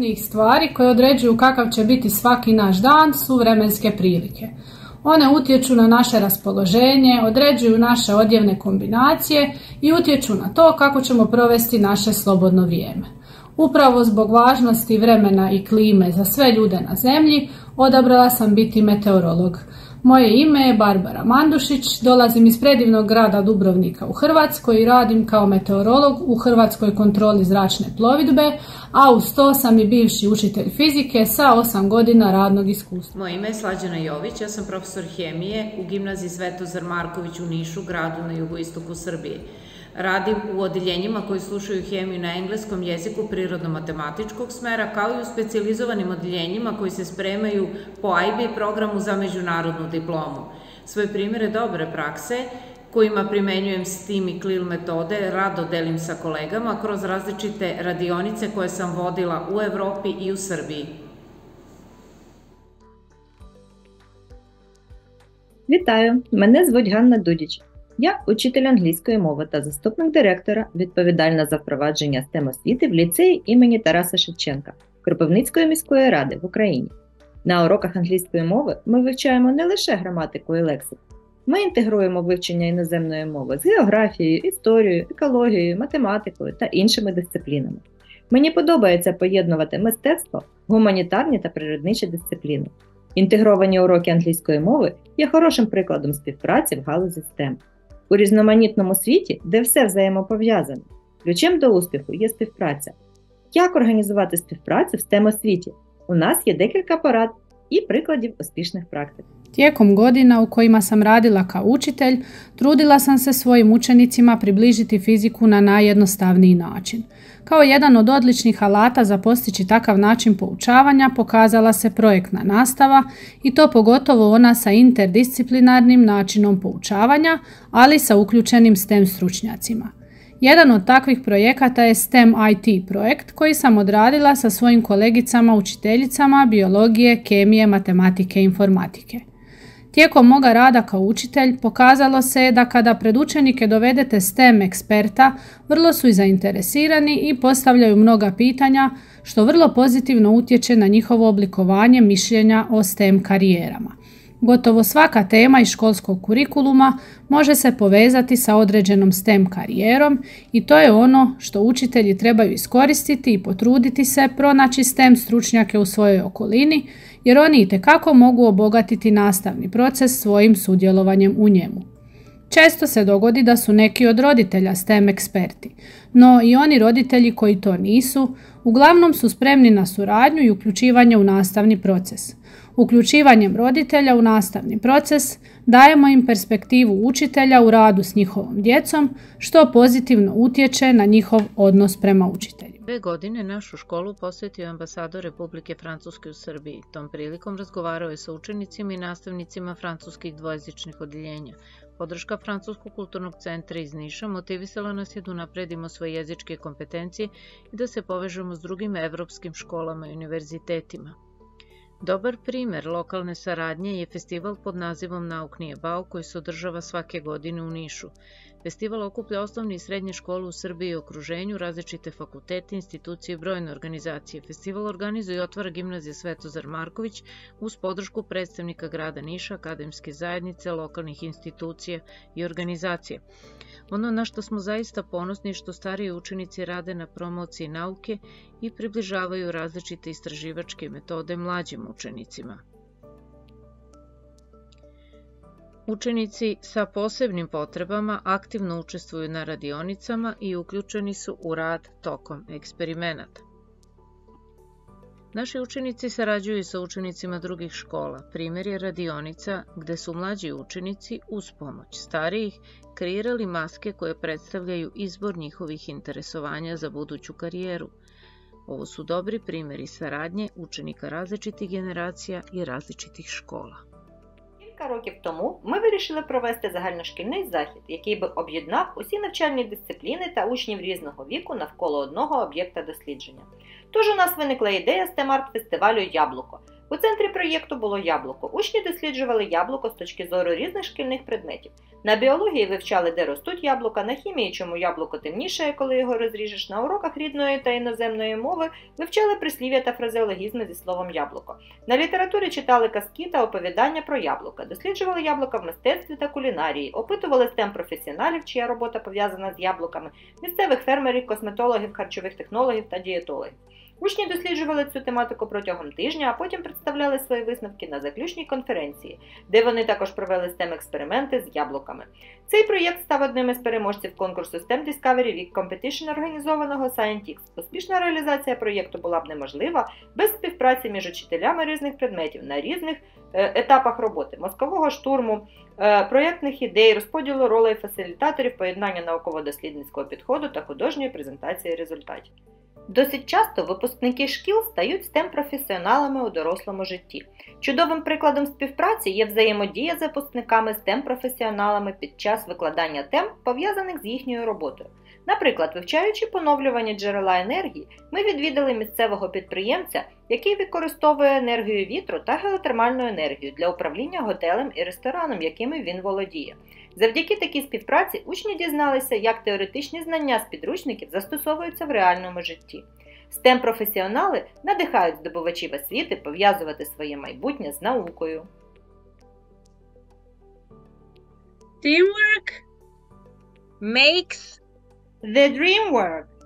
Bitnih stvari koje određuju kakav će biti svaki naš dan su vremenske prilike. One utječu na naše raspoloženje, određuju naše odjevne kombinacije i utječu na to kako ćemo provesti naše slobodno vrijeme. Upravo zbog važnosti vremena i klime za sve ljude na zemlji odabrala sam biti meteorolog. Moje ime je Barbara Mandušić, dolazim iz predivnog grada Dubrovnika u Hrvatskoj i radim kao meteorolog u Hrvatskoj kontroli zračne plovidbe, a uz to sam i bivši učitelj fizike sa 8 godina radnog iskustva. Moje ime je Slađana Jović, ja sam profesor hemije u gimnaziji Svetozar Marković u Nišu, gradu na jugoistoku Srbije. Radim u odeljenjima koji slušaju hemiju na engleskom jeziku prirodno-matematičkog smera, kao i u specializovanim odeljenjima koji se spremaju po IB programu za međunarodnu diplomu. Svoje primere dobre prakse kojima primenjujem STEAM i CLIL metode, rado delim sa kolegama kroz različite radionice koje sam vodila u Evropi i u Srbiji. Вітаю! Мене звуть Ганна Дудіч. Я учитель англійської мови та заступник директора, відповідальна за впровадження STEM освіти в ліцеї імені Тараса Шевченка Кропивницької міської ради в Україні. На уроках англійської мови ми вивчаємо не лише граматику і лексику. Ми інтегруємо вивчення іноземної мови з географією, історією, екологією, математикою та іншими дисциплінами. Мені подобається поєднувати мистецтво, гуманітарні та природничі дисципліни. Інтегровані уроки англійської мови є хорошим прикладом співпраці в галузі STEM. У різноманітному світі, де все взаємопов'язане, ключем до успіху є співпраця. Як організувати співпрацю в STEM освіті? У нас є декілька порад і прикладів успішних практик. Tijekom godina u kojima sam radila kao učitelj, trudila sam se svojim učenicima približiti fiziku na najjednostavniji način. Kao jedan od odličnih alata za postići takav način poučavanja pokazala se projektna nastava i to pogotovo ona sa interdisciplinarnim načinom poučavanja, ali sa uključenim STEM stručnjacima. Jedan od takvih projekata je STEM IT projekt koji sam odradila sa svojim kolegicama učiteljicama biologije, kemije, matematike i informatike. Tijekom moga rada kao učitelj pokazalo se da kada pred učenike dovedete STEM eksperta, vrlo su i zainteresirani i postavljaju mnoga pitanja, što vrlo pozitivno utječe na njihovo oblikovanje mišljenja o STEM karijerama. Gotovo svaka tema iz školskog kurikuluma može se povezati sa određenom STEM karijerom i to je ono što učitelji trebaju iskoristiti i potruditi se pronaći STEM stručnjake u svojoj okolini jer oni itekako mogu obogatiti nastavni proces svojim sudjelovanjem u njemu. Često se dogodi da su neki od roditelja STEM eksperti, no i oni roditelji koji to nisu, uglavnom su spremni na suradnju i uključivanje u nastavni proces. Uključivanjem roditelja u nastavni proces dajemo im perspektivu učitelja u radu s njihovom djecom, što pozitivno utječe na njihov odnos prema učitelju. Dve godine našu školu posjetio ambasador Republike Francuske u Srbiji. Tom prilikom razgovarao je sa učenicima i nastavnicima francuskih dvojezičnih odjeljenja. Podrška Francuskog kulturnog centra iz Niša motivisala nas je da napredimo svoje jezičke kompetencije i da se povežemo s drugim evropskim školama i univerzitetima. Dobar primjer lokalne saradnje je festival pod nazivom Nauk nije bao koji se održava svake godine u Nišu. Festival okuplja osnovne i srednje škole u Srbiji i okruženju, različite fakultete, institucije i brojne organizacije. Festival organizuje i otvara gimnazija Svetozar Marković uz podršku predstavnika grada Niša, akademske zajednice, lokalnih institucija i organizacije. Ono na što smo zaista ponosni je što stariji učenici rade na promociji nauke i približavaju različite istraživačke metode mlađim učenicima. Učenici sa posebnim potrebama aktivno učestvuju na radionicama i uključeni su u rad tokom eksperimenata. Naši učenici sarađuju sa učenicima drugih škola. Primjer je radionica gde su mlađi učenici uz pomoć starijih kreirali maske koje predstavljaju izbor njihovih interesovanja za buduću karijeru. Ovo su dobri primjeri saradnje učenika različitih generacija і različitih школа. Кілька років тому ми вирішили провести загальношкільний захід, який би об'єднав усі навчальні дисципліни та учнів різного віку навколо одного об'єкта дослідження. Тож у нас виникла ідея STEM-арт фестивалю Яблуко, У центрі проєкту було яблуко. Учні досліджували яблуко з точки зору різних шкільних предметів. На біології вивчали, де ростуть яблука, на хімії, чому яблуко темніше, коли його розріжеш. На уроках рідної та іноземної мови вивчали прислів'я та фразеологізми зі словом яблуко. На літературі читали казки та оповідання про яблука, досліджували яблука в мистецтві та кулінарії, опитували стем професіоналів, чия робота пов'язана з яблуками, місцевих фермерів, косметологів, харчових технологів та дієтологів. Учні досліджували цю тематику протягом тижня, а потім представляли свої висновки на заключній конференції, де вони також провели stem експерименти з яблуками. Цей проєкт став одним із переможців конкурсу STEM Discovery Week Competition, організованого Scientix. Успішна реалізація проєкту була б неможлива без співпраці між учителями різних предметів на різних е, етапах роботи мозкового штурму, е, проєктних ідей, розподілу ролей фасилітаторів, поєднання науково-дослідницького підходу та художньої презентації результатів. Досить часто випускники шкіл стають stem професіоналами у дорослому житті. Чудовим прикладом співпраці є взаємодія з випускниками stem професіоналами під час викладання тем, пов'язаних з їхньою роботою. Наприклад, вивчаючи поновлювані джерела енергії, ми відвідали місцевого підприємця, який використовує енергію вітру та геотермальну енергію для управління готелем і рестораном, якими він володіє. Завдяки такій співпраці учні дізналися, як теоретичні знання з підручників застосовуються в реальному житті. stem професіонали надихають здобувачів освіти пов'язувати своє майбутнє з наукою. Teamwork makes The dream work.